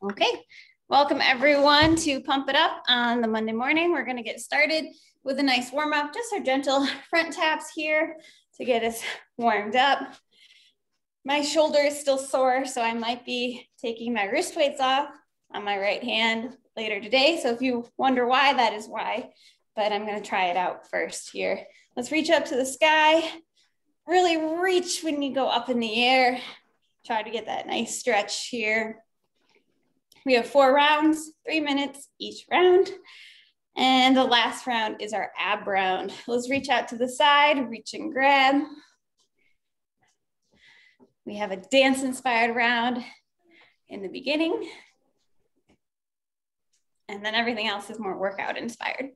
Okay, welcome everyone to Pump It Up on the Monday morning. We're gonna get started with a nice warm up, just our gentle front taps here to get us warmed up. My shoulder is still sore, so I might be taking my wrist weights off on my right hand later today. So if you wonder why, that is why, but I'm gonna try it out first here. Let's reach up to the sky. Really reach when you go up in the air. Try to get that nice stretch here. We have four rounds, three minutes each round. And the last round is our ab round. Let's reach out to the side, reach and grab. We have a dance inspired round in the beginning. And then everything else is more workout inspired.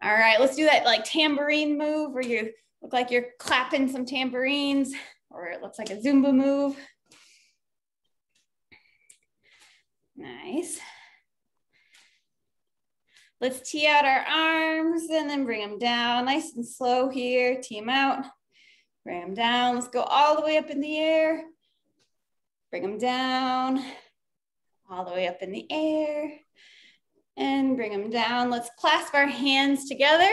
All right, let's do that like tambourine move where you look like you're clapping some tambourines or it looks like a Zumba move. Nice. Let's tee out our arms and then bring them down nice and slow here. Tee them out, bring them down. Let's go all the way up in the air. Bring them down, all the way up in the air and bring them down. Let's clasp our hands together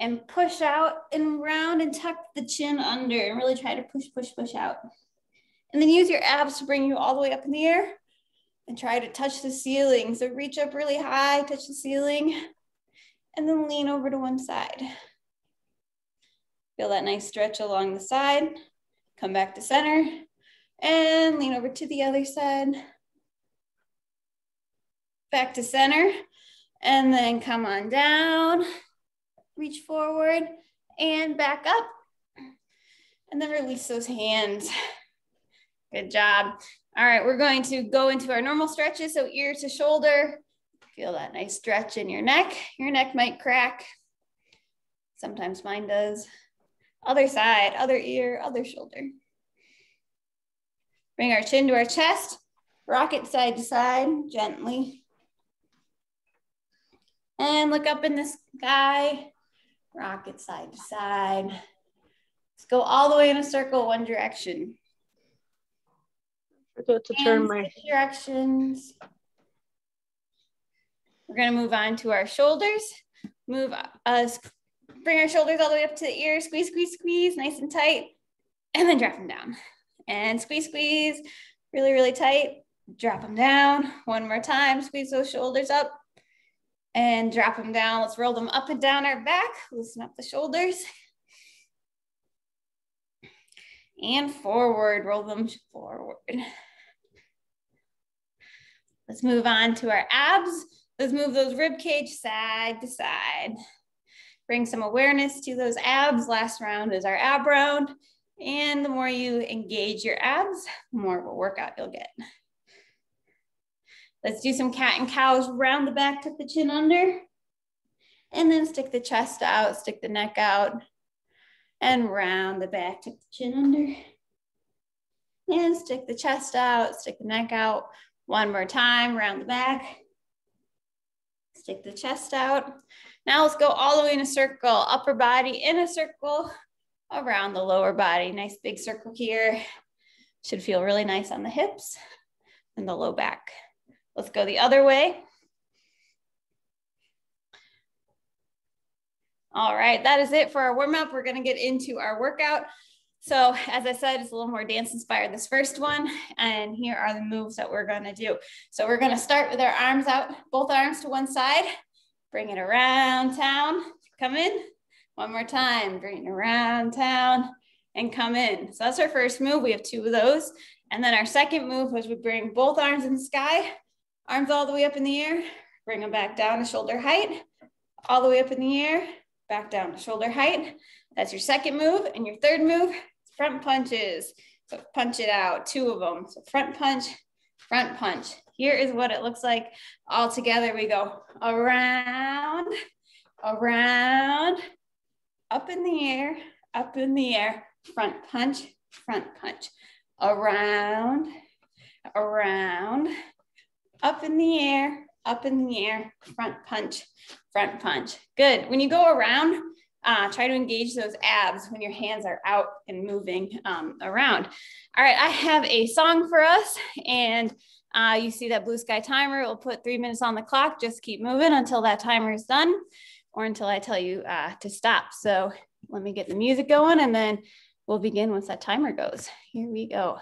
and push out and round and tuck the chin under and really try to push, push, push out. And then use your abs to bring you all the way up in the air and try to touch the ceiling. So reach up really high, touch the ceiling, and then lean over to one side. Feel that nice stretch along the side. Come back to center and lean over to the other side. Back to center and then come on down, reach forward and back up. And then release those hands. Good job. All right, we're going to go into our normal stretches. So ear to shoulder, feel that nice stretch in your neck. Your neck might crack. Sometimes mine does. Other side, other ear, other shoulder. Bring our chin to our chest, rock it side to side gently. And look up in the sky, rock it side to side. Let's go all the way in a circle, one direction forget to turn my directions. We're gonna move on to our shoulders. Move uh, us, bring our shoulders all the way up to the ear, squeeze, squeeze, squeeze, nice and tight, and then drop them down. And squeeze, squeeze, really, really tight. Drop them down. One more time, squeeze those shoulders up and drop them down. Let's roll them up and down our back, loosen up the shoulders. And forward, roll them forward. Let's move on to our abs. Let's move those rib cage side to side. Bring some awareness to those abs. Last round is our ab round. And the more you engage your abs, the more of a workout you'll get. Let's do some cat and cows, round the back, tuck the chin under, and then stick the chest out, stick the neck out, and round the back, tuck the chin under, and stick the chest out, stick the neck out, one more time, round the back. Stick the chest out. Now let's go all the way in a circle, upper body in a circle around the lower body. Nice big circle here. Should feel really nice on the hips and the low back. Let's go the other way. All right, that is it for our warm up. We're gonna get into our workout. So as I said, it's a little more dance inspired, this first one. And here are the moves that we're gonna do. So we're gonna start with our arms out, both arms to one side, bring it around town, come in. One more time, bring it around town and come in. So that's our first move. We have two of those. And then our second move was we bring both arms in the sky, arms all the way up in the air, bring them back down to shoulder height, all the way up in the air, back down to shoulder height. That's your second move. And your third move, front punches. So punch it out, two of them. So front punch, front punch. Here is what it looks like all together. We go around, around, up in the air, up in the air, front punch, front punch, around, around, up in the air, up in the air, front punch, front punch. Good. When you go around, uh, try to engage those abs when your hands are out and moving um, around. All right, I have a song for us and Uh, you see that blue sky timer, we'll put three minutes on the clock. Just keep moving until that timer is done or until I tell you uh, to stop. So let me get the music going and then we'll begin once that timer goes. Here we go.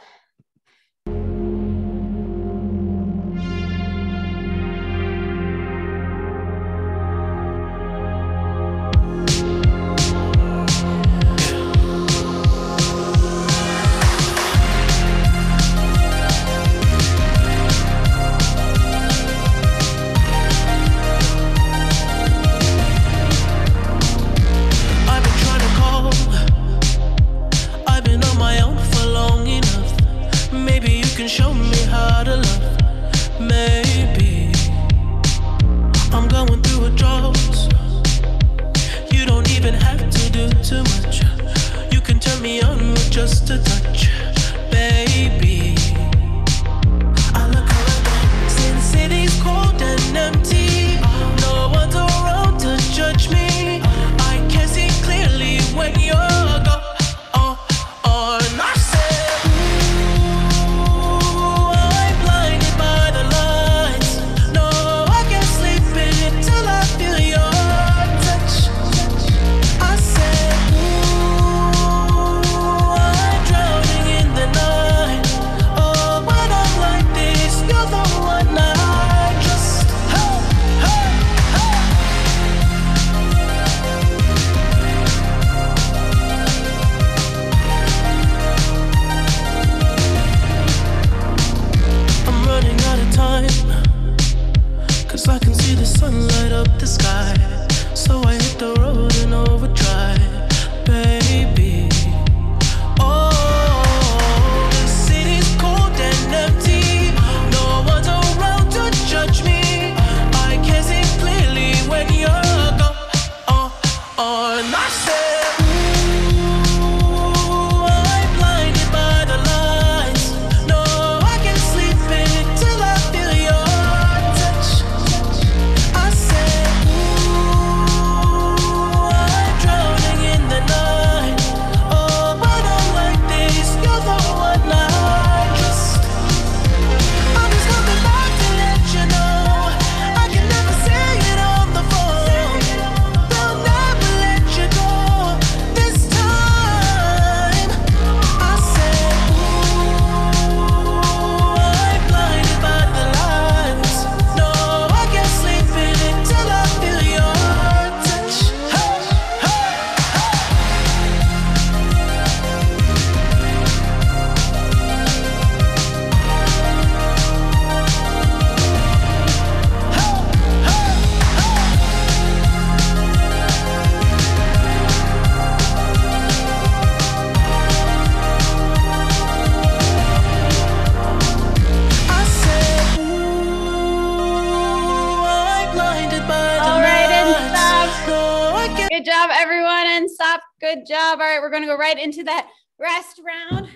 Right into that rest round.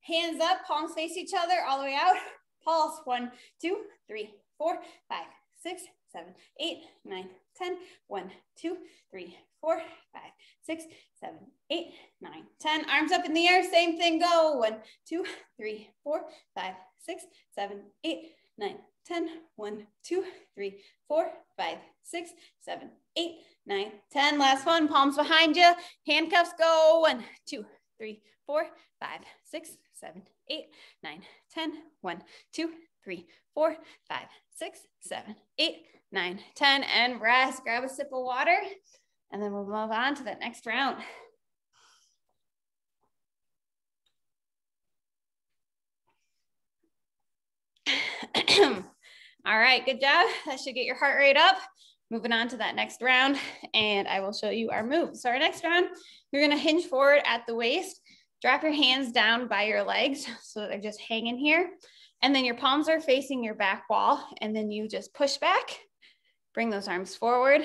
Hands up, palms face each other, all the way out. Pulse, one, two, three, four, five, six, seven, eight, nine, ten. One, two, three, four, five, six, seven, eight, nine, ten. Arms up in the air, same thing, go. One, two, three, four, five, six, seven, eight, nine, ten. One, two, three, four, five, six, seven, eight, nine, 10. Last one, palms behind you. Handcuffs go. One, two, three, four, five, six, seven, eight, nine, 10. One, two, three, four, five, six, seven, eight, nine, 10. And rest. Grab a sip of water. And then we'll move on to the next round. All right, good job. That should get your heart rate up. Moving on to that next round, and I will show you our move. So our next round, you're gonna hinge forward at the waist, drop your hands down by your legs so they're just hanging here. And then your palms are facing your back wall, and then you just push back, bring those arms forward,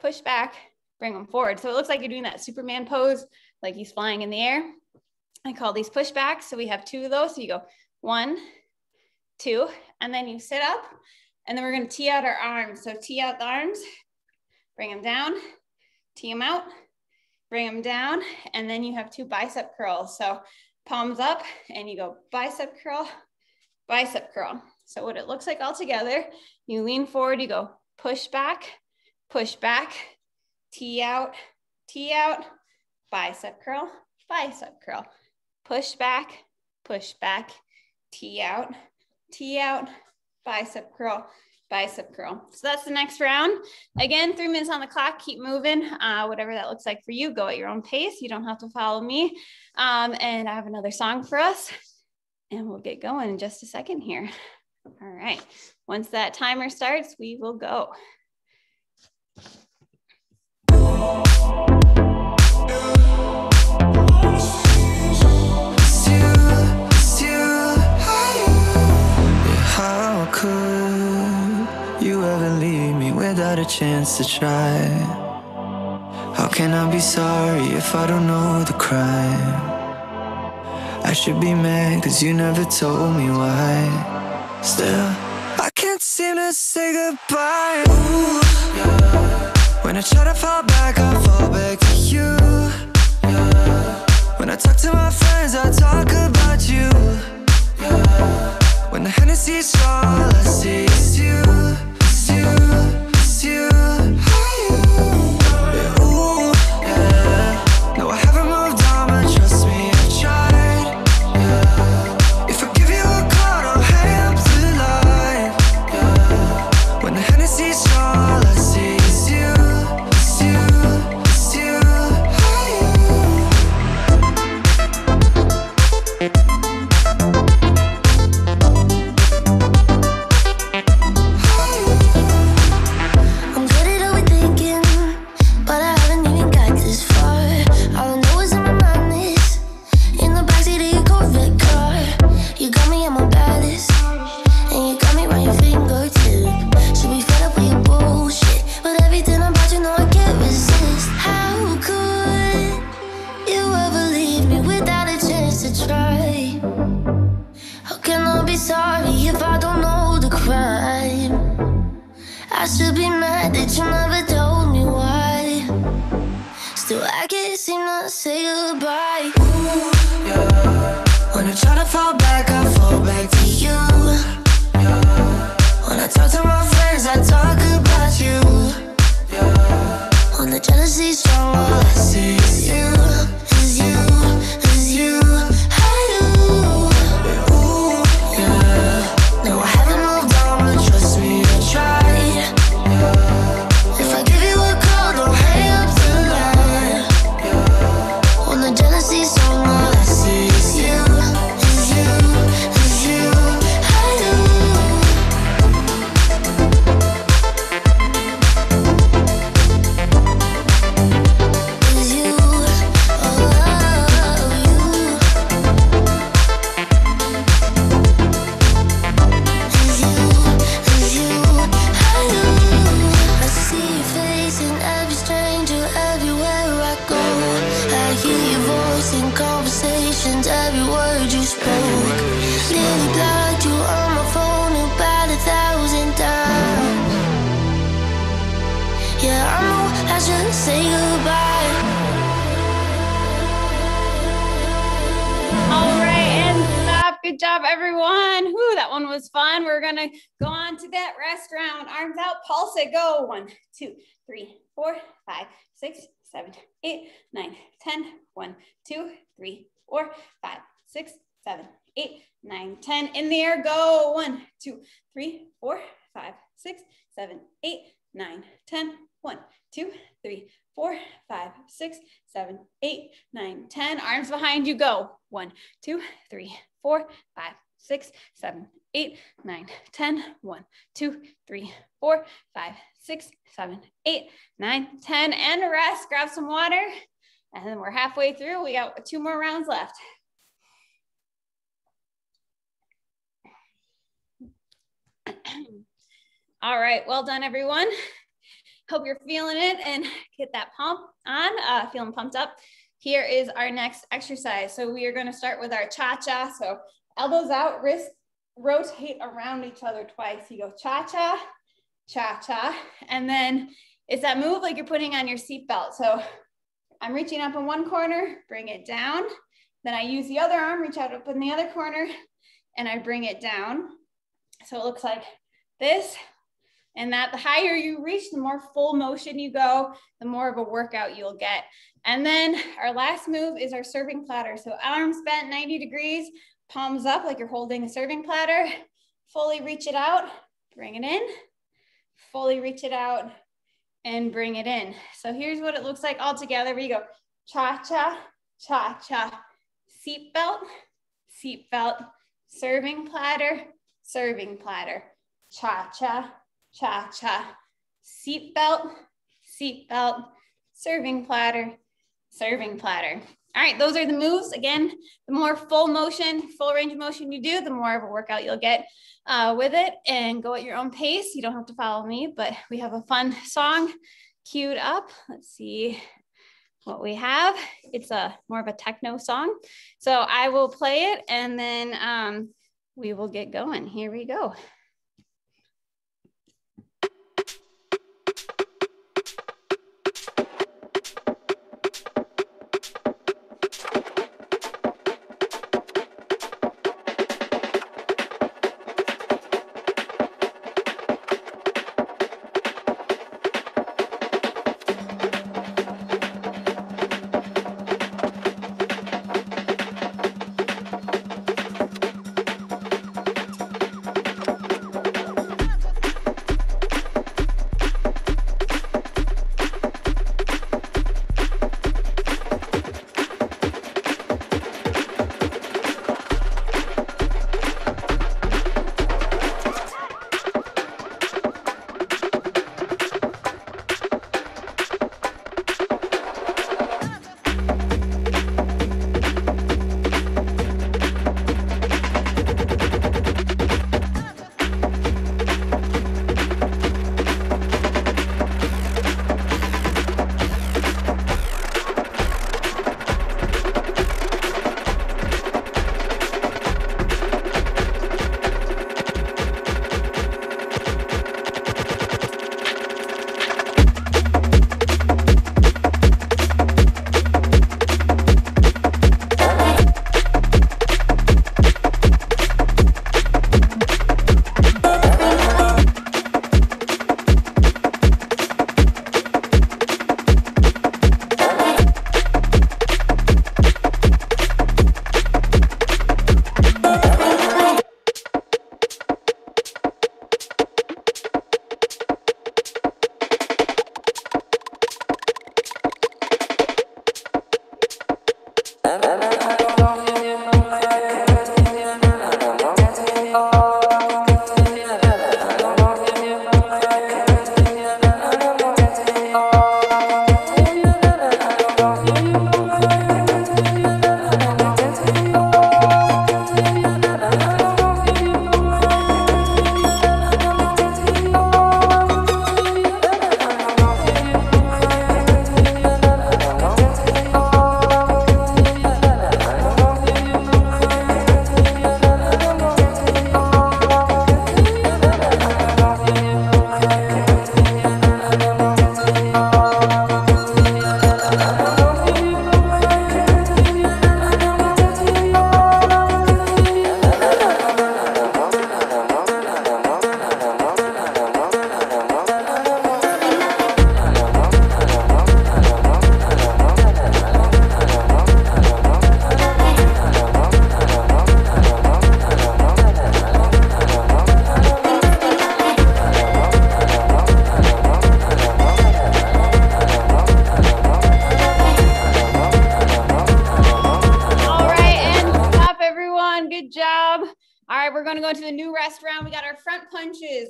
push back, bring them forward. So it looks like you're doing that Superman pose, like he's flying in the air. I call these pushbacks. So we have two of those. So you go one, two, and then you sit up and then we're gonna tee out our arms. So tee out the arms, bring them down, tee them out, bring them down, and then you have two bicep curls. So palms up and you go bicep curl, bicep curl. So what it looks like all together, you lean forward, you go push back, push back, tee out, tee out, bicep curl, bicep curl, push back, push back, tee out, T out, bicep curl, bicep curl. So that's the next round. Again, three minutes on the clock, keep moving, uh, whatever that looks like for you, go at your own pace. You don't have to follow me. Um, and I have another song for us and we'll get going in just a second here. All right, once that timer starts, we will go. Chance to try? How can I be sorry if I don't know the crime? I should be mad cause you never told me why. Still, I can't seem to say goodbye. Ooh, yeah. When I try to fall back, I fall back to you. Yeah. When I talk to my friends, I talk about you. Yeah. When the Hennessy's all I see is you, is you, you, I should be mad that you never told me why. Still, I can't seem to say goodbye. Ooh, yeah. When I try to fall back, I fall back to you. Yeah. When I talk to my friends, I talk about you. Yeah. when the jealousy's strong, all I see is you, One, two, three, four, five, six, seven, eight, nine, ten. One, two, three, four, five, six, seven, eight, nine, ten. In the air, go. One, two, three, four, five, six, seven, eight, nine, ten. One, two, three, four, five, six, seven, eight, nine, ten. Arms behind you, go. One, two, three, four, five, six, seven, eight, nine, ten. One, two, three, four, five, six, seven, eight, nine, ten. And rest. Grab some water. And then we're halfway through. We got two more rounds left. All right, well done, everyone. Hope you're feeling it and get that pump on, uh, feeling pumped up. Here is our next exercise. So we are gonna start with our cha-cha. So elbows out, wrists rotate around each other twice. You go cha-cha, cha-cha, and then it's that move like you're putting on your seatbelt. So I'm reaching up in one corner, bring it down. Then I use the other arm, reach out up in the other corner, and I bring it down. So it looks like this and that the higher you reach, the more full motion you go, the more of a workout you'll get. And then our last move is our serving platter. So arms bent 90 degrees, palms up like you're holding a serving platter. Fully reach it out, bring it in, fully reach it out and bring it in. So here's what it looks like all together. We go cha-cha, cha-cha, seat belt, seat belt, serving platter, serving platter, cha-cha, cha-cha, seat belt, seat belt, serving platter, serving platter. All right, those are the moves. Again, the more full motion, full range of motion you do, the more of a workout you'll get uh, with it and go at your own pace. You don't have to follow me, but we have a fun song queued up. Let's see what we have. It's a more of a techno song. So I will play it and then um, we will get going. Here we go.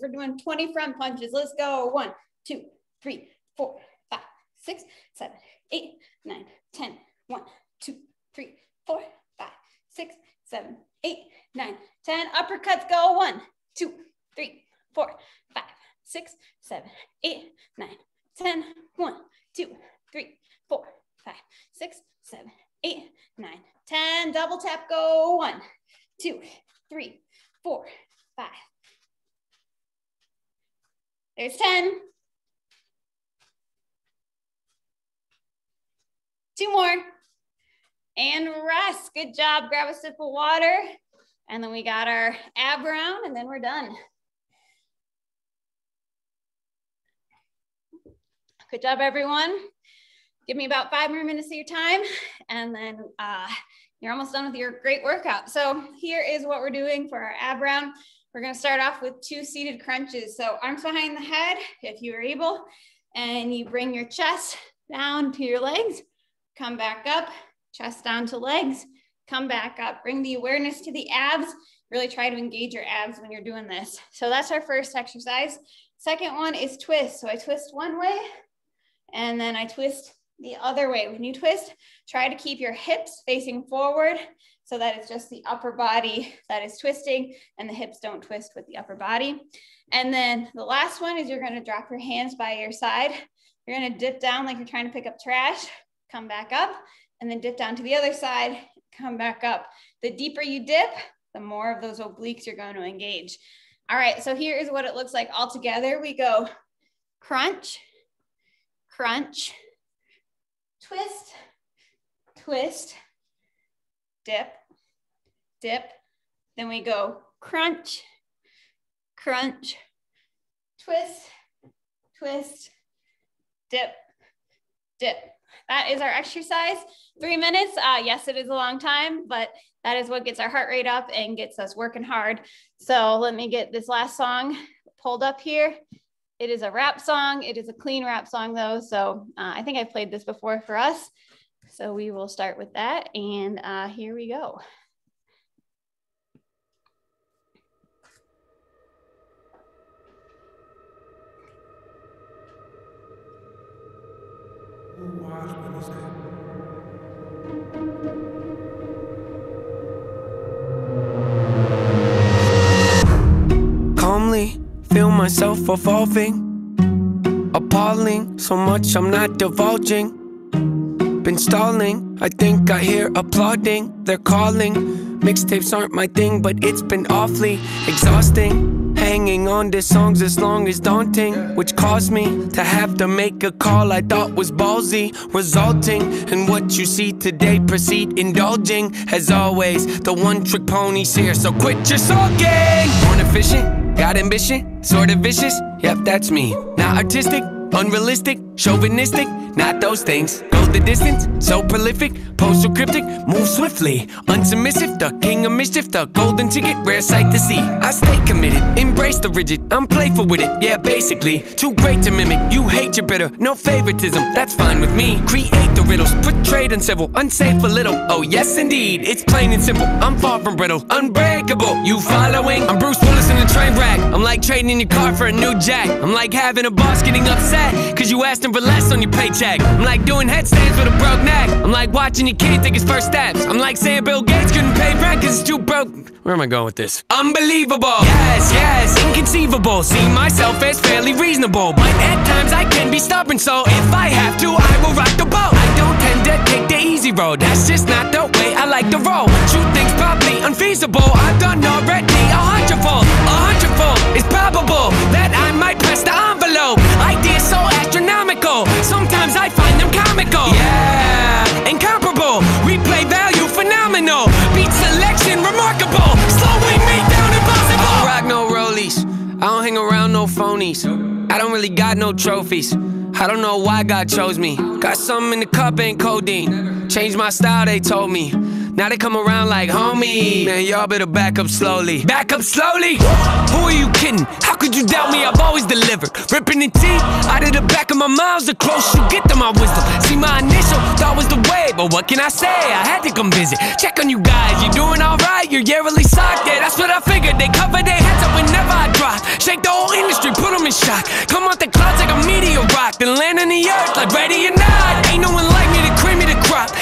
We're doing 20 front punches. Let's go. One, two, three, four, five, six, seven, eight, nine, 10. One, two, three, four, five, six, seven, eight, nine, 10. Uppercuts go. One, two, three, four, five, six, seven, eight, nine, 10. One, two, three, four, five, six, seven, eight, nine, 10. Double tap go. One, two, three, four, five, there's 10. Two more. And rest. Good job. Grab a sip of water. And then we got our ab round and then we're done. Good job, everyone. Give me about five more minutes of your time and then uh, you're almost done with your great workout. So here is what we're doing for our ab round. We're gonna start off with two seated crunches. So arms behind the head, if you are able, and you bring your chest down to your legs, come back up, chest down to legs, come back up, bring the awareness to the abs, really try to engage your abs when you're doing this. So that's our first exercise. Second one is twist. So I twist one way and then I twist the other way. When you twist, try to keep your hips facing forward so that it's just the upper body that is twisting and the hips don't twist with the upper body. And then the last one is you're gonna drop your hands by your side. You're gonna dip down like you're trying to pick up trash, come back up, and then dip down to the other side, come back up. The deeper you dip, the more of those obliques you're going to engage. All right, so here is what it looks like all together. We go crunch, crunch, twist, twist, dip, dip. Then we go crunch, crunch, twist, twist, dip, dip. That is our exercise. Three minutes. Uh, yes, it is a long time, but that is what gets our heart rate up and gets us working hard. So let me get this last song pulled up here. It is a rap song. It is a clean rap song though. So uh, I think I played this before for us. So we will start with that. And uh, here we go. Calmly feel myself evolving, appalling. So much I'm not divulging. Been stalling, I think I hear applauding. They're calling. Mixtapes aren't my thing, but it's been awfully exhausting. Hanging on to songs as long as daunting, which caused me to have to make a call I thought was ballsy, resulting in what you see today. Proceed indulging, as always. The one trick pony's here, so quit your sulking. Born efficient, got ambition, sort of vicious. Yep, that's me. Not artistic, unrealistic, chauvinistic, not those things. Go the distance, so prolific, postal cryptic, move swiftly. Unsubmissive, the king of mischief, the golden ticket, rare sight to see. I stay committed, embrace the rigid, I'm playful with it, yeah, basically. Too great to mimic, you hate your bitter, no favoritism, that's fine with me. Create the riddles, portrayed uncivil, unsafe a little. Oh, yes, indeed, it's plain and simple. I'm far from brittle, unbreakable. You following? I'm Bruce Willis in a train wreck. I'm like trading in your car for a new jack. I'm like having a boss getting upset, cause you asked him for less on your paycheck. I'm like doing with a broke neck. I'm like watching your kid take his first steps. I'm like saying Bill Gates couldn't pay rent cause it's too broke. Where am I going with this? Unbelievable. Yes, yes, inconceivable. See myself as fairly reasonable. But at times I can be stubborn, so if I have to, I will rock the boat. I don't tend to take the easy road. That's just not the way I like to roll. What you think's probably unfeasible. I've done already a hundredfold. A hundredfold. It's probable that I might press the envelope. Ideas so astronomical. Sometimes I find comical. Yeah, incomparable. Replay value phenomenal. Beat selection remarkable. Slowing me down impossible. I don't rock no rollies. I don't hang around no phonies. I don't really got no trophies. I don't know why God chose me. Got something in the cup, ain't codeine. Changed my style, they told me. Now they come around like homie. Man, y'all better back up slowly. Back up slowly? Who are you kidding? How could you doubt me? I've always delivered. Ripping the teeth out of the back of my mouth. The closer you get to my wisdom. See, my initial thought was the way, but what can I say? I had to come visit. Check on you guys. You doing alright? You're yearly socked. Yeah, that's what I figured. They cover their heads up whenever I drop. Shake the whole industry, put them in shock. Come out the clouds like a meteor rock. Then land on the earth like ready or not. Ain't no one like me to cream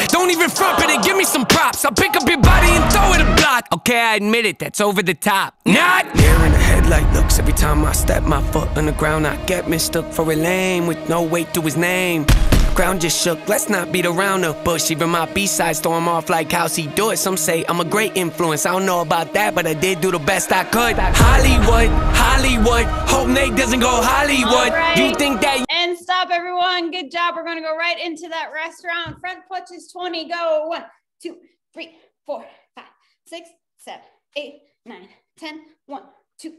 Don't even front, but they give me some props. I'll pick up your body and throw it a block. Okay, I admit it, that's over the top. Not here in the headlight looks every time I step my foot on the ground. I get mistook for a lame with no weight to his name. Ground just shook, let's not beat around the bush. Even my B-sides throw him off like how he do it. Some say I'm a great influence, I don't know about that, but I did do the best I could. Hollywood, Hollywood, hope Nate doesn't go Hollywood. Right. You think that And stop, everyone. Good job. We're going to go right into that restaurant. Front push is 20. Go. One, two, three, four, five, six, seven, eight, nine, 10, 1, 2, 3, 4,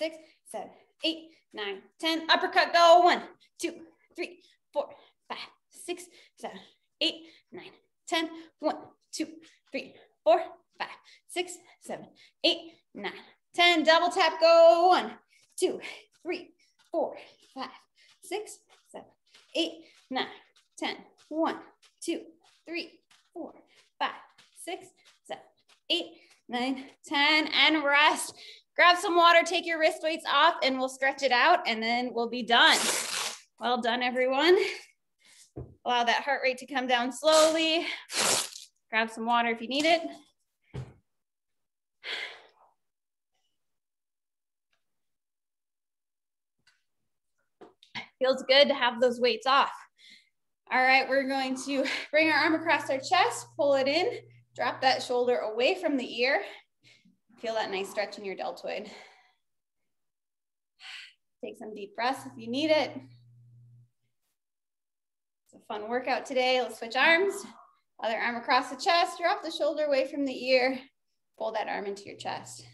5, 6, 7, 8, 9, 10. Uppercut go. 1, 2, 3, 4, 5, 6, 7, 8, 9, 10. 1, 2, 3, 4, 5, 6, 7, 8, 9, 10. Double tap go. 1, 2, 3, 4, 5, 6, 7, 8, 9, 10. 1, 2, 3, 4, 5, 6, 7, 8, 9, 10, and rest. Grab some water, take your wrist weights off, and we'll stretch it out, and then we'll be done. Well done, everyone. Allow that heart rate to come down slowly. Grab some water if you need it. Feels good to have those weights off. All right, we're going to bring our arm across our chest, pull it in, drop that shoulder away from the ear. Feel that nice stretch in your deltoid. Take some deep breaths if you need it. It's a fun workout today. Let's switch arms. Other arm across the chest, drop the shoulder away from the ear, pull that arm into your chest.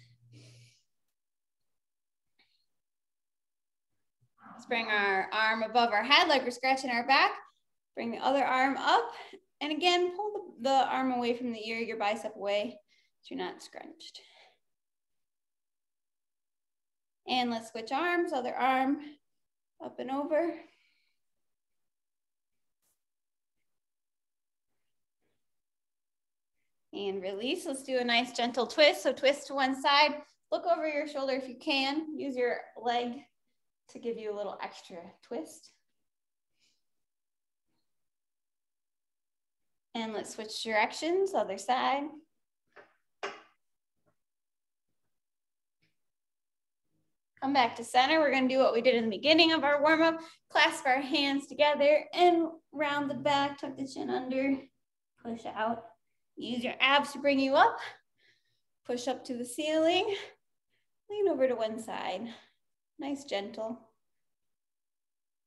Let's bring our arm above our head like we're scratching our back. Bring the other arm up. And again, pull the, the arm away from the ear, your bicep away so you're not scrunched. And let's switch arms, other arm up and over. And release, let's do a nice gentle twist. So twist to one side, look over your shoulder if you can, use your leg to give you a little extra twist. And let's switch directions, other side. Come back to center. We're gonna do what we did in the beginning of our warm up. Clasp our hands together and round the back, tuck the chin under, push out. Use your abs to bring you up. Push up to the ceiling. Lean over to one side. Nice, gentle.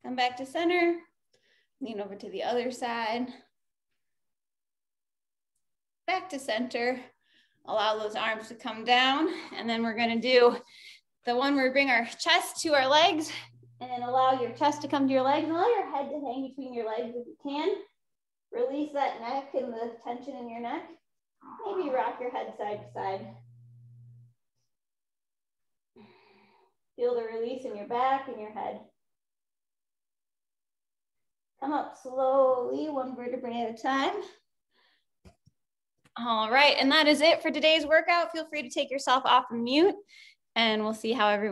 Come back to center. Lean over to the other side back to center. Allow those arms to come down. And then we're gonna do the one where we bring our chest to our legs and allow your chest to come to your legs and allow your head to hang between your legs if you can. Release that neck and the tension in your neck. Maybe rock your head side to side. Feel the release in your back and your head. Come up slowly, one vertebrae at a time. All right, and that is it for today's workout. Feel free to take yourself off of mute and we'll see how everyone